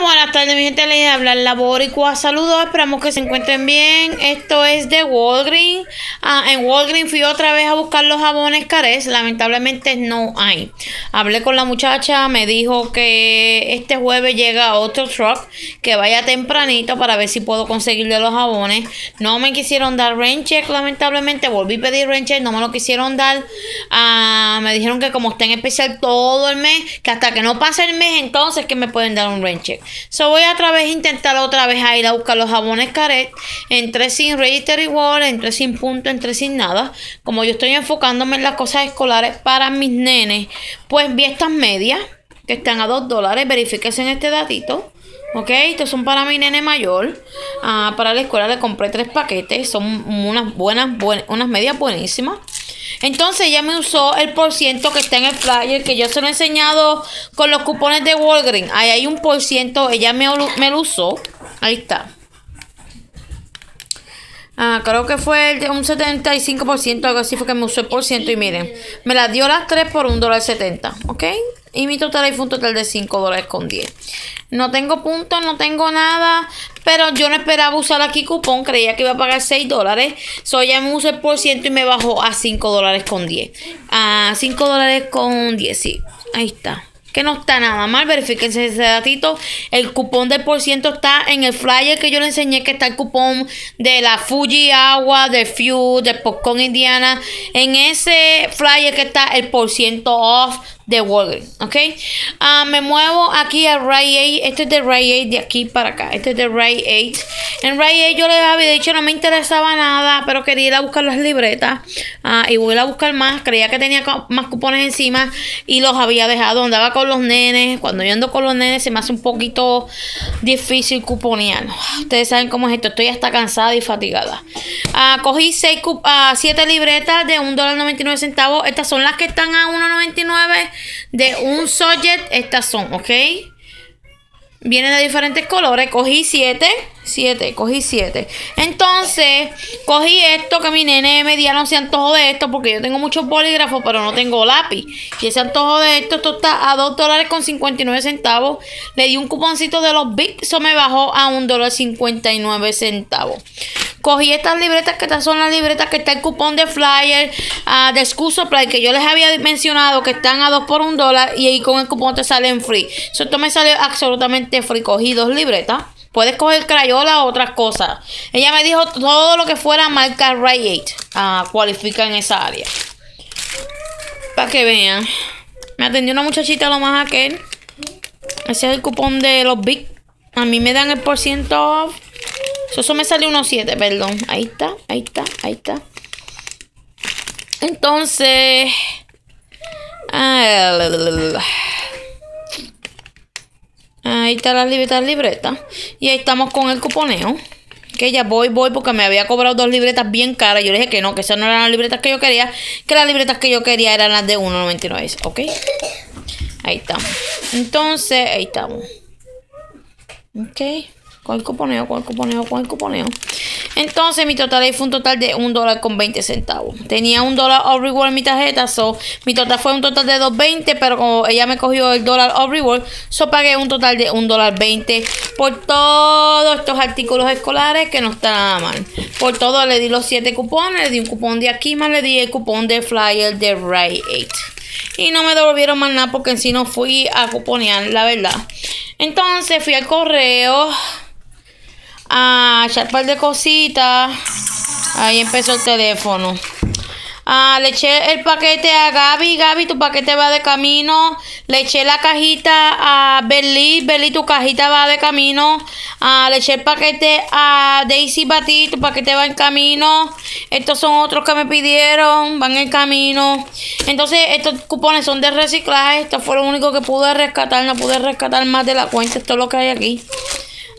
Buenas tardes, mi gente. Les habla la Boricua. Saludos, esperamos que se encuentren bien. Esto es de Walgreens. Ah, en Walgreens fui otra vez a buscar los jabones Cares. Lamentablemente no hay. Hablé con la muchacha, me dijo que este jueves llega otro truck, que vaya tempranito para ver si puedo conseguirle los jabones. No me quisieron dar rain check, lamentablemente. Volví a pedir rain check, no me lo quisieron dar. Ah, me dijeron que como está en especial todo el mes, que hasta que no pase el mes, entonces que me pueden dar un rain check. So voy otra vez intentar otra vez a ir a buscar los jabones caret. Entré sin register igual, entré sin punto, entré sin nada. Como yo estoy enfocándome en las cosas escolares para mis nenes, pues vi estas medias que están a 2 dólares. Verifíquese en este datito. Ok, estos son para mi nene mayor. Ah, para la escuela le compré tres paquetes. Son unas buenas, unas medias buenísimas. Entonces ella me usó el por ciento que está en el flyer, que yo se lo he enseñado con los cupones de Walgreens. Ahí hay un por ciento, ella me, lo usó. Ahí está. Ah, creo que fue un 75%, algo así fue que me usó el por ciento. Y miren, me las dio las tres por un dólar 70, ¿ok? Y mi total ahí fue un total de 5 dólares con 10. No tengo puntos, no tengo nada. Pero yo no esperaba usar aquí cupón. Creía que iba a pagar 6 dólares. So ya me usé por ciento y me bajó a 5 dólares con 10. A 5 dólares con 10, sí. Ahí está que no está nada mal. Verifíquense ese datito. El cupón del por ciento está en el flyer que yo le enseñé, que está el cupón de la Fuji Agua, de Fuel, de Popcorn Indiana. En ese flyer que está el por ciento off de Walgreens, ¿ok? Ah, me muevo aquí a Ray 8. Este es de Ray 8 de aquí para acá. Este es de Ray 8. En Ray 8 yo les había dicho no me interesaba nada, pero quería ir a buscar las libretas. Uh, y voy a buscar más. Creía que tenía más cupones encima y los había dejado. Andaba con los nenes. Cuando yo ando con los nenes se me hace un poquito difícil cuponear. Ustedes saben cómo es esto. Estoy hasta cansada y fatigada. Uh, cogí 7 libretas de $1.99. Estas son las que están a $1.99 de un Sojet, estas son, ¿ok? Vienen de diferentes colores. Cogí siete. Siete, cogí siete. Entonces, cogí esto que mi nene mediano se antojo de esto. Porque yo tengo muchos bolígrafos, pero no tengo lápiz. Y ese antojo de esto, esto está a 2 dólares con 59 centavos. Le di un cuponcito de los Big. Eso me bajó a 1 dólar 59 centavos. Cogí estas libretas, que estas son las libretas que está el cupón de flyer uh, de Excuso Play, que yo les había mencionado que están a 2 por 1 dólar y ahí con el cupón te salen free. esto me salió absolutamente free. Cogí dos libretas. Puedes coger Crayola o otras cosas. Ella me dijo todo lo que fuera marca Ray 8 uh, cualifica en esa área. Para que vean. Me atendió una muchachita lo más aquel. Ese es el cupón de los Big. A mí me dan el por ciento eso, me salió unos 7, perdón. Ahí está, ahí está, ahí está. Entonces... Ah, ahí está la libreta, libreta. Y ahí estamos con el cuponeo. Que ya voy, voy, porque me había cobrado dos libretas bien caras. Yo le dije que no, que esas no eran las libretas que yo quería. Que las libretas que yo quería eran las de 1.99. ¿Ok? Ahí estamos. Entonces, ahí estamos. Ok. Con el cuponeo, con el cuponeo, con el cuponeo. Entonces mi total ahí fue un total de un dólar con 20 centavos. Tenía un dólar off reward en mi tarjeta, so mi total fue un total de 2.20, pero como ella me cogió el dólar off reward, so pagué un total de un dólar 20 por todos estos artículos escolares que no está nada mal. Por todo le di los 7 cupones, le di un cupón de aquí, más le di el cupón de flyer de Ray 8. Y no me devolvieron más nada porque en no fui a cuponear, la verdad. Entonces fui al correo a echar un par de cositas. Ahí empezó el teléfono. Ah, le eché el paquete a Gaby. Gaby, tu paquete va de camino. Le eché la cajita a Berly. Berly, tu cajita va de camino. Ah, le eché el paquete a Daisy Batty. Tu paquete va en camino. Estos son otros que me pidieron. Van en camino. Entonces, estos cupones son de reciclaje. Estos fueron los únicos que pude rescatar. No pude rescatar más de la cuenta. Esto es lo que hay aquí.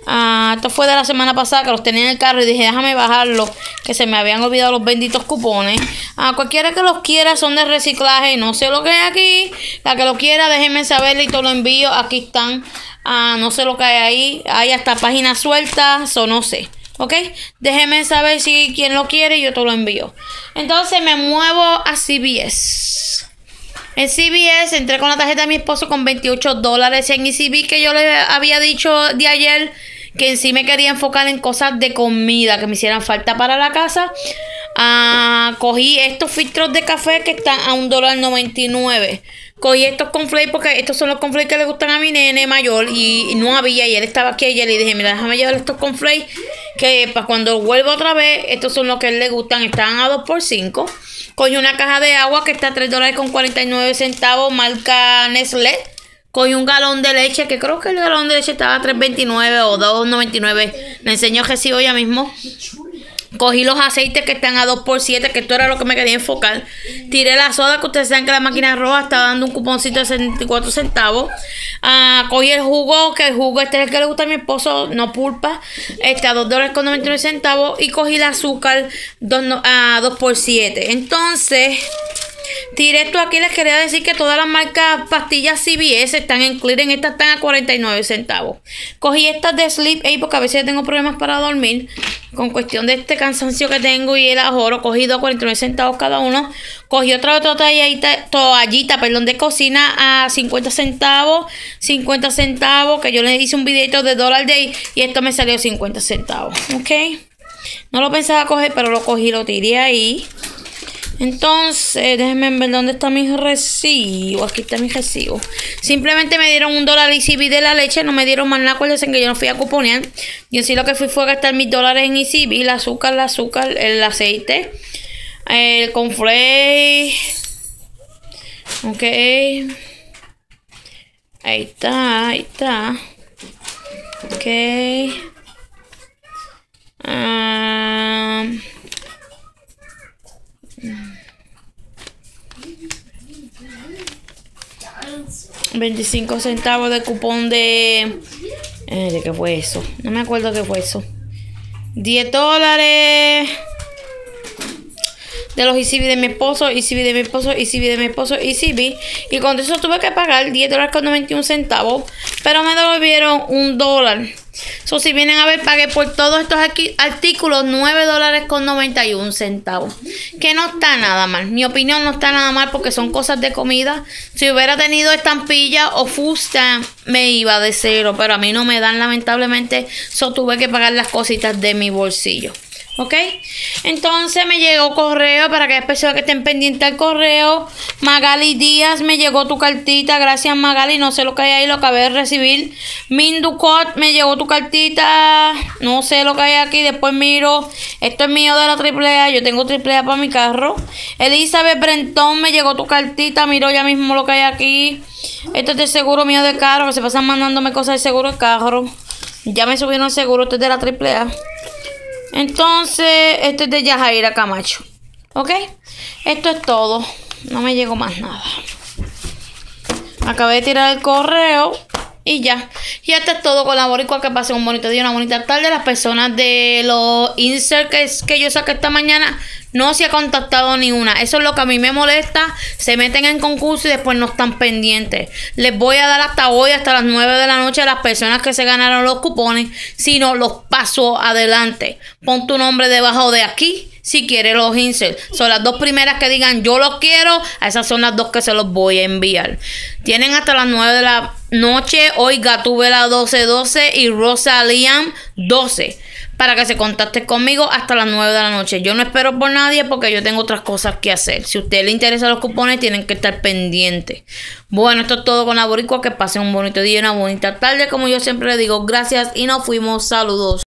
Ah, esto fue de la semana pasada que los tenía en el carro y dije, déjame bajarlo, que se me habían olvidado los benditos cupones. Ah, cualquiera que los quiera son de reciclaje, no sé lo que hay aquí. La que lo quiera, déjenme saber y te lo envío. Aquí están. Ah, no sé lo que hay ahí. Hay hasta páginas sueltas, o no sé. ¿Ok? Déjenme saber si quien lo quiere y yo te lo envío. Entonces me muevo a CBS. En CBS entré con la tarjeta de mi esposo con 28 dólares. En ECB que yo le había dicho de ayer que en sí me quería enfocar en cosas de comida que me hicieran falta para la casa. Ah, cogí estos filtros de café que están a un dólar 99. Cogí estos conflates porque estos son los conflates que le gustan a mi nene mayor y, no había y él estaba aquí ayer y dije, mira, déjame llevar estos conflates que para cuando vuelva otra vez, estos son los que él le gustan, estaban a 2 por 5. Cogí una caja de agua que está a 3 dólares con 49 centavos, marca Nestlé. Cogí un galón de leche, que creo que el galón de leche estaba a 3.29 o 2.99. Le enseño que sí hoy ya mismo. Cogí los aceites que están a 2 por 7 que esto era lo que me quería enfocar. Tiré la soda, que ustedes saben que la máquina roja está dando un cuponcito de 74 centavos. Ah, cogí el jugo, que el jugo este es el que le gusta a mi esposo, no pulpa. Este a 2 dólares con 99 centavos. Y cogí el azúcar a 2 por 7. Entonces, Tiré esto aquí, les quería decir que todas las marcas pastillas CBS están en clearing, estas están a 49 centavos. Cogí estas de Sleep Aid porque a veces tengo problemas para dormir, con cuestión de este cansancio que tengo y el ahorro, cogí dos a 49 centavos cada uno. Cogí otra, toallita, toallita perdón, de cocina a 50 centavos, 50 centavos, que yo le hice un videito de Dollar Day y esto me salió 50 centavos, ¿ok? No lo pensaba coger, pero lo cogí, lo tiré ahí. Entonces, déjenme ver dónde está mi recibo. Aquí está mi recibo. Simplemente me dieron un dólar ECB de la leche. No me dieron más nada. Acuérdense que yo no fui a cuponear. Yo sí lo que fui fue a gastar mis dólares en ECB. El azúcar, el azúcar, el aceite. El conflay. Ok. Ahí está, ahí está. Ok. Ah... 25 centavos de cupón de... Eh, ¿De qué fue eso? No me acuerdo qué fue eso. 10 dólares de los ECB de mi esposo, ECB de mi esposo, ECB de mi esposo, ECB. Y con eso tuve que pagar 10 dólares con 91 centavos. Pero me devolvieron un dólar. So, si vienen a ver, pagué por todos estos aquí, artículos 9 dólares con 91 centavos. Que no está nada mal. Mi opinión no está nada mal porque son cosas de comida. Si hubiera tenido estampilla o fusta, me iba de cero. Pero a mí no me dan, lamentablemente. So, tuve que pagar las cositas de mi bolsillo. ¿Ok? Entonces me llegó correo para que personas que estén pendientes al correo. Magali Díaz, me llegó tu cartita. Gracias, Magali. No sé lo que hay ahí, lo acabé de recibir. Minducot, me llegó tu cartita. No sé lo que hay aquí. Después miro. Esto es mío de la AAA. Yo tengo AAA para mi carro. Elizabeth Brentón, me llegó tu cartita. Miro ya mismo lo que hay aquí. Esto es de seguro mío de carro. Que se pasan mandándome cosas de seguro de carro. Ya me subieron el seguro. Esto es de la AAA. Entonces, este es de Yajaira Camacho. ¿Ok? Esto es todo. No me llegó más nada. Acabé de tirar el correo. Y ya. Y esto es todo con la boricua. Que pase un bonito día, una bonita tarde. Las personas de los insert que, que yo saqué esta mañana no se ha contactado ni una. Eso es lo que a mí me molesta. Se meten en concurso y después no están pendientes. Les voy a dar hasta hoy, hasta las 9 de la noche, a las personas que se ganaron los cupones. Si no, los paso adelante. Pon tu nombre debajo de aquí si quieres los inserts. Son las dos primeras que digan yo los quiero. Esas son las dos que se los voy a enviar. Tienen hasta las 9 de la noche. Hoy Gatubela 1212 y Rosa Liam 12 para que se contacte conmigo hasta las 9 de la noche. Yo no espero por nadie porque yo tengo otras cosas que hacer. Si a usted le interesan los cupones, tienen que estar pendientes. Bueno, esto es todo con la. Que pasen un bonito día y una bonita tarde. Como yo siempre le digo, gracias y nos fuimos. Saludos.